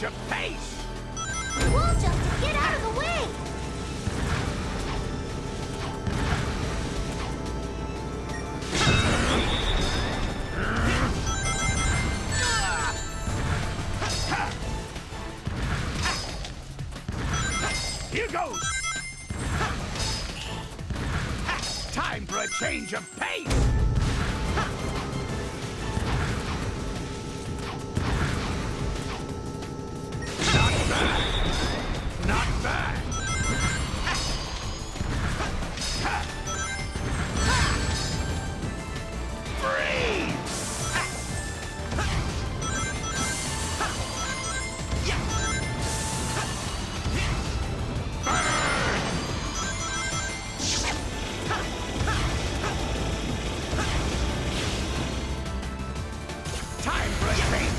for a pace! Wall jump get out of the way! Here goes! Time for a change of pace!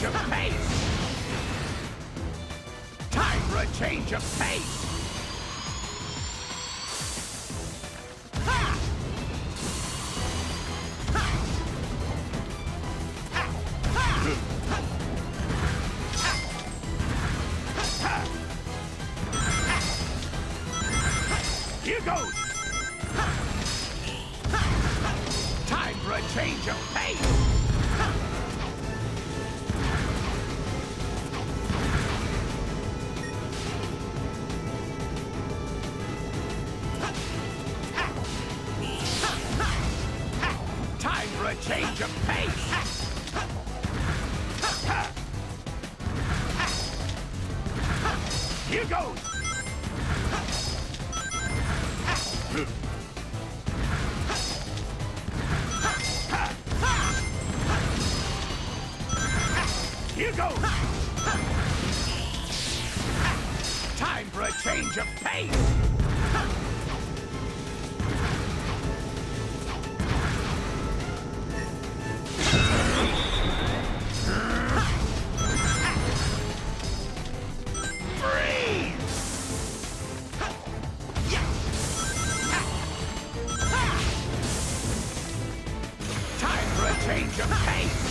Change of pace! Time for a change of pace! Here goes! Time for a change of pace! Time for a change of pace! Here goes! Here goes! Time for a change of pace! For a change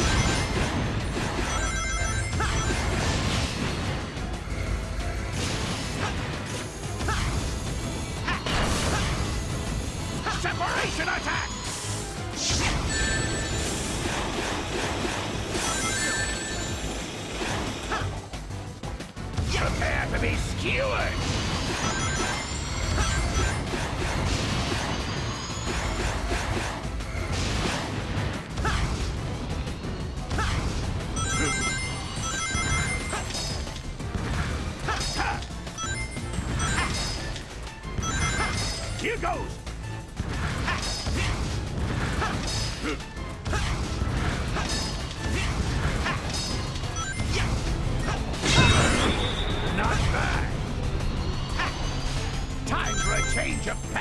Separation attack! Prepare to be skewered! Here goes! change of.